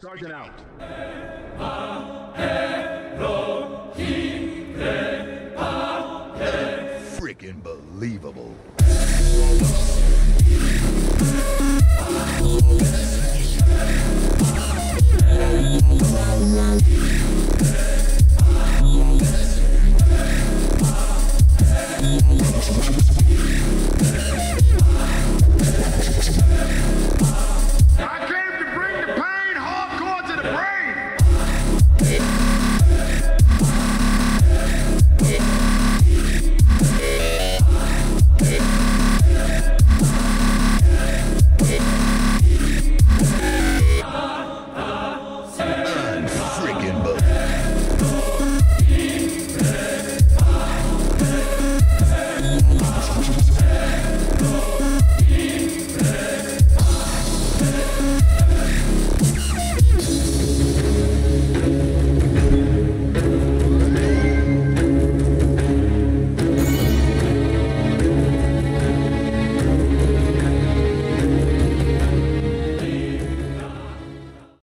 Sergeant out. Freaking believable. Praise!